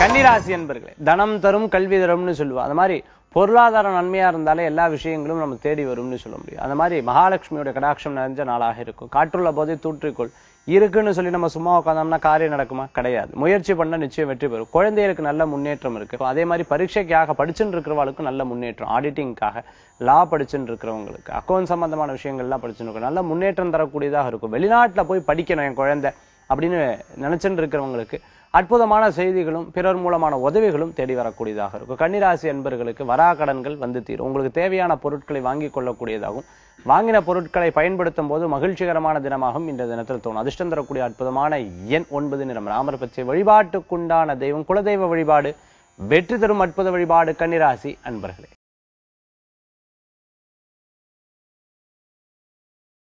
கன்னிராசி என்பர்களே தனம் தரும் கல்வி தரும்னு சொல்லுவோம் அது மாதிரி பொருளாதார நன்மையா இருந்தாலே எல்லா விஷயங்களும் நம்ம தேடி வரும்னு சொல்ல முடியும். அந்த மாதிரி மகாலட்சுமியோட கடாட்சம் நிறைஞ்ச நாளாக இருக்கும். காற்றுள்ள போதே தூற்றிக்கொள். இருக்குன்னு சொல்லி நம்ம சும்மா உட்காந்தோம்னா காரியம் நடக்குமா? கிடையாது. முயற்சி பண்ண நிச்சயம் வெற்றி பெறும். குழந்தைகளுக்கு நல்ல முன்னேற்றம் இருக்கு. அதே மாதிரி பரீட்சைக்காக படிச்சுட்டு இருக்கிறவளுக்கு நல்ல முன்னேற்றம். ஆடிட்டிங்காக லா படிச்சுட்டு இருக்கிறவங்களுக்கு அக்கௌண்ட் சம்பந்தமான விஷயங்கள்லாம் படிச்சுட்டு நல்ல முன்னேற்றம் தரக்கூடியதாக இருக்கும். வெளிநாட்டில் போய் படிக்கணும் என் குழந்தை அப்படின்னு நினைச்சுட்டு இருக்கிறவங்களுக்கு அற்புதமான செய்திகளும் பிறர் மூலமான உதவிகளும் தேடி வரக்கூடியதாக இருக்கும். கன்னிராசி என்பர்களுக்கு வராக்கடன்கள் வந்து தீரும். உங்களுக்கு தேவையான பொருட்களை வாங்கிக் கொள்ளக்கூடியதாகவும் வாங்கின பொருட்களை பயன்படுத்தும் போது மகிழ்ச்சிகரமான தினமாகவும் இந்த தினத்தில் தோணும். அதிர்ஷ்டம் தரக்கூடிய அற்புதமான எண் ஒன்பது நிறம். ராமர் பச்சை வழிபாட்டுக்குண்டான தெய்வம் குலதெய்வ வழிபாடு வெற்றி தரும் அற்புத வழிபாடு கன்னிராசி அன்பர்களே.